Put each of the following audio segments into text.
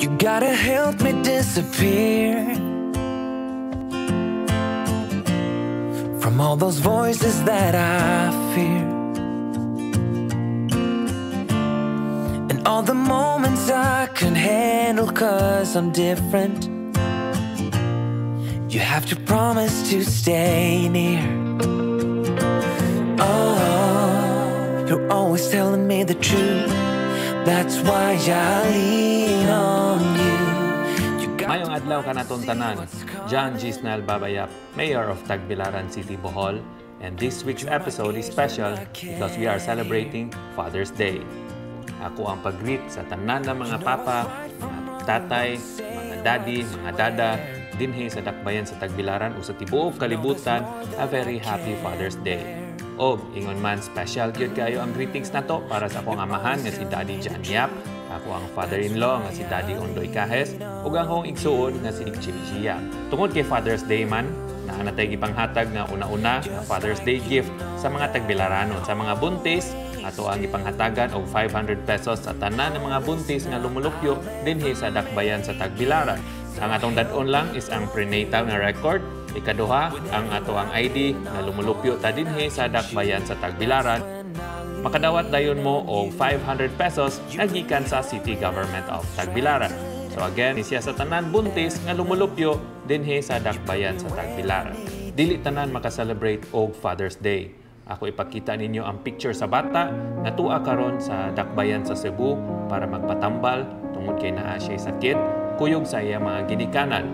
You gotta help me disappear from all those voices that I fear. And all the moments I can handle, cause I'm different. You have to promise to stay near. Oh, you're always telling me the truth. That's why I lean on you. You Mayong adlaw ka natong tanan, John G. Snell Babayap, Mayor of Tagbilaran City, Bohol, and this week's episode is special because we are celebrating Father's Day. Ako ang pag-greet sa tanan ng mga papa, mga tatay, mga daddy, mga dada, dinhi sa dakbayan sa Tagbilaran o sa tibuok kalibutan, a very happy Father's Day. O, ingon man special gyud kayo ang greetings nato para sa akong amahan nga si Daddy John Yap, ako ang father-in-law nga si Daddy Ondoy Cajes, ug ang akong igsuon nga si Jim Yap. Tungod kay Father's Day man, naa na tayo ipanghatag nga una-una nga Father's Day gift sa mga tagbilaranon. Sa mga buntis, ato ang ipanghatagan og 500 pesos sa tanan ng mga buntis nga lumulupyo dinhi sa dakbayan sa Tagbilaran. Ang atong dadon lang is ang prenatal nga record. Ikaduha, ang ato ang ID nga lumulupyo ta dinhi sa dakbayan sa Tagbilaran. Makadawat dayon mo og 500 pesos gikan sa City Government of Tagbilaran. So again, siya sa tanan buntis nga lumulupyo dinhi sa dakbayan sa Tagbilaran. Dili tanan makaselebrate og Father's Day. Ako ipakita ninyo ang picture sa bata nga tuwa karon sa dakbayan sa Cebu para magpatambal tungod kay naa siya sakit kuyog sa iya mga ginikanan.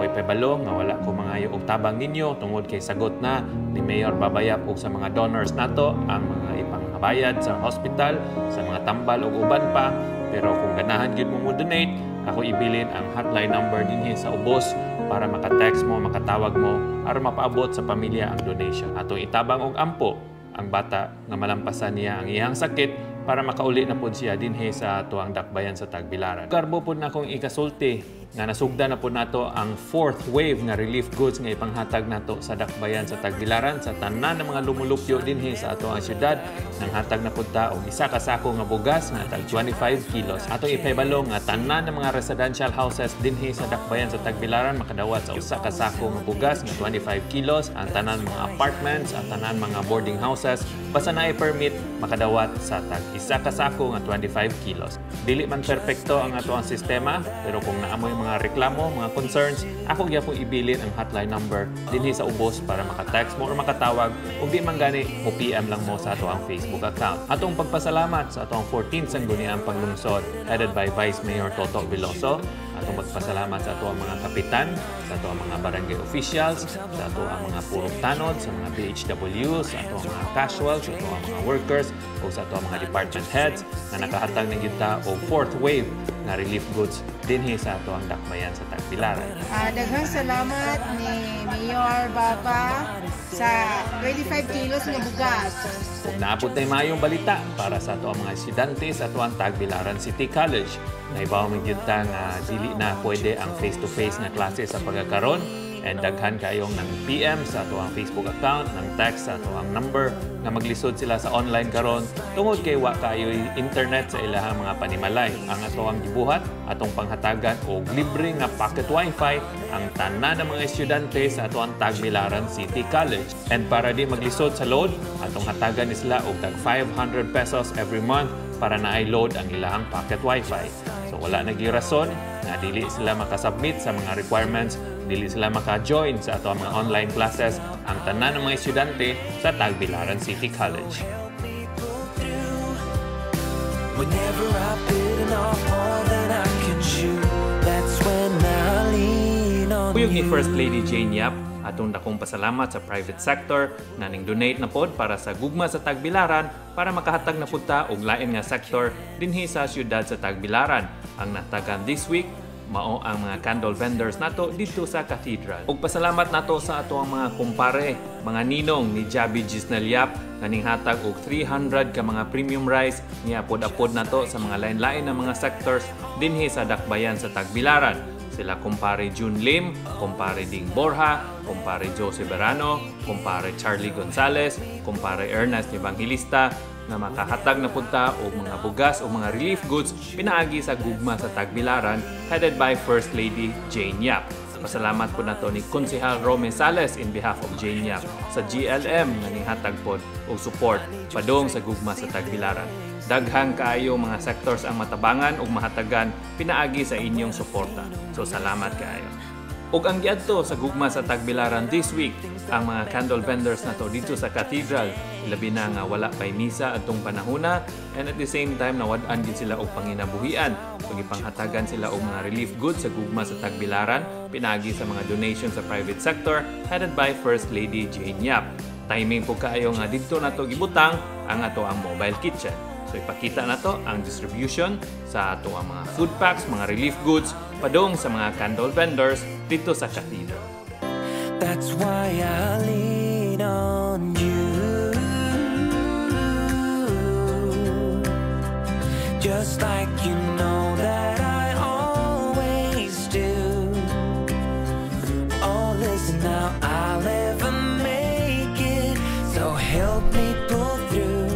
Ako ipabalo nga wala ko mga og tabang ninyo tungod kay sagot na ni Mayor Babayap ug sa mga donors nato ang mga ipangbayad sa hospital, sa mga tambal ug uban pa. Pero kung ganahan gyud mo mo donate, ako ibilin ang hotline number dinhi sa ubos para maka-text mo, makatawag mo, para mapaabot sa pamilya ang donation. Atong itabang og ampo ang bata nga malampasan niya ang iyang sakit para makauli na pud siya dinhi sa tuang dakbayan sa Tagbilaran. Karbo pud na akong ikasulti nga nasugda na po nato ang fourth wave nga relief goods nga ipanghatag nato sa dakbayan sa Tagbilaran sa tanan ng mga lumulupyo dinhi sa ato ang syudad nang hatag na pud ta og isa ka sako nga bugas nga tag 25 kilos. Ato ipahibalo nga tanan ng mga residential houses dinhi sa dakbayan sa Tagbilaran makadawat sa usa ka sako nga bugas nga 25 kilos. Ang tanan mga apartments, ang tanan mga boarding houses basta na permit makadawat sa tag isa ka sako nga 25 kilos. Dili man perpekto ang ato ang sistema pero kung naamoy mga reklamo, mga concerns, ako gyud po ibilin ang hotline number dinhi sa ubos para maka-text mo or makatawag ug di man gani mo PM lang mo sa ato ang Facebook account. Atong pagpasalamat sa ato ang 14th sangguniang panglungsod headed by Vice Mayor Toto Veloso atong magpasalamat sa ato ang mga kapitan, sa ato ang mga barangay officials, sa ato ang mga purong tanod, sa mga BHW, sa ato ang mga casuals, sa ato ang mga workers, o sa ato ang mga department heads na nakahatag ng yuta o fourth wave nga relief goods dinhi sa ato ang dakbayan sa Tagbilaran. Ah, daghang salamat ni Mayor Baba sa 25 kilos nga bugas. Naabot na mayong balita para sa ato ang mga estudyante sa ato ang Tagbilaran City College, na ibaw may nga dili na pwede ang face-to-face nga klase sa pagkakaroon and daghan kayong ng PM sa ato ang Facebook account, ng text sa ato ang number nga maglisod sila sa online karon tungod kay wa kayo internet sa ilahang mga panimalay. Ang ato ang gibuhat, atong panghatagan og libre nga pocket wifi ang tanan ng mga estudyante sa ato ang Tagbilaran City College. And para di maglisod sa load, atong hatagan ni sila og tag 500 pesos every month para na load ang ilahang pocket wifi. So wala na rason nga dili sila makasubmit sa mga requirements, dili sila maka-join sa ato mga online classes ang tanan ng mga estudyante sa Tagbilaran City College. Whenever I've bitten off more than I can chew, that's when I lean on Kuyog ni. First Lady Jane Yap, atong dakong pasalamat sa private sector na ning donate na pod para sa gugma sa Tagbilaran para makahatag na pud ta og lain nga sector dinhi sa syudad sa Tagbilaran. Ang natagan this week mao ang mga candle vendors nato dito sa cathedral. Ug pasalamat nato sa ato ang mga kumpare, mga ninong ni Jabi Gisnel Yap nga ning hatag og 300 ka mga premium rice niya apod-apod nato sa mga lain-lain na mga sectors dinhi sa dakbayan sa Tagbilaran. Sila kumpare June Lim, kumpare Ding Borja, kumpare Jose Verano, kumpare Charlie Gonzalez, kumpare Ernest Evangelista, na makahatag na punta o mga bugas o mga relief goods pinaagi sa gugma sa Tagbilaran headed by First Lady Jane Yap. Pasalamat po na to ni Konsehal Rome Sales in behalf of Jane Yap sa GLM na nihatag pod og support padong sa gugma sa Tagbilaran. Daghang kaayo mga sectors ang matabangan ug mahatagan pinaagi sa inyong suporta. So salamat kaayo. Ug ang giadto sa gugma sa Tagbilaran this week, ang mga candle vendors na to dito sa cathedral, labi na nga wala pay misa atong panahuna and at the same time nawad-an gid sila og panginabuhian. Ug ipanghatagan sila og mga relief goods sa gugma sa Tagbilaran, pinagi sa mga donations sa private sector headed by First Lady Jane Yap. Timing po kaayo nga dito na to gibutang ang ato ang mobile kitchen. So ipakita na to ang distribution sa ato ang mga food packs, mga relief goods, padong sa mga candle vendors That's why I lean on you. Just like you know that I always do. Oh, listen now, I'll ever make it. So help me pull through.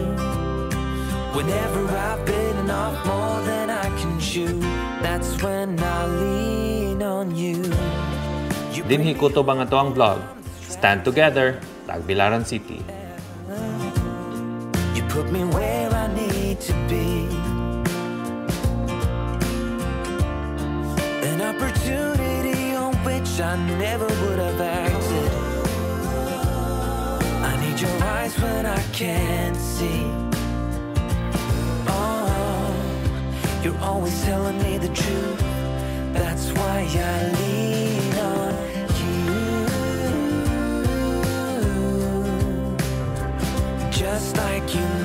Whenever I've bitten off more than I can chew, that's when I lean on you. Dinhi ko to ba nga to ang vlog? Stand together, Tagbilaran City. You put me where I need to be. An opportunity on which I never would have acted. I need your eyes when I can't see. Oh, you're always telling me the truth. That's why I lean like you